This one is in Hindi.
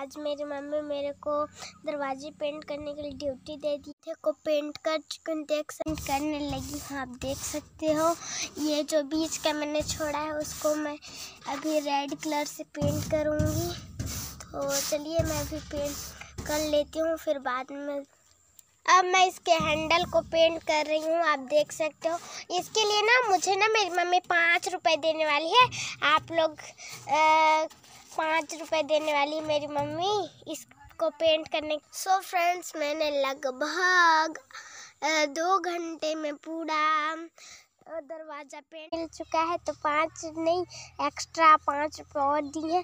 आज मेरी मम्मी मेरे को दरवाजे पेंट करने के लिए ड्यूटी दे दी थी। को पेंट कर चिकन देख करने लगी हूँ, आप देख सकते हो। ये जो बीच का मैंने छोड़ा है, उसको मैं अभी रेड कलर से पेंट करूँगी। तो चलिए मैं अभी पेंट कर लेती हूँ, फिर बाद में अब मैं इसके हैंडल को पेंट कर रही हूँ, आप देख सकते हो। इसके लिए ना मुझे ना मेरी मम्मी पाँच रुपए देने वाली है। आप लोग पाँच रुपए देने वाली मेरी मम्मी इसको पेंट करने। सो so फ्रेंड्स मैंने लगभग दो घंटे में पूरा दरवाज़ा पेंट मिल चुका है। तो पाँच नहीं एक्स्ट्रा पाँच रुपये और दिए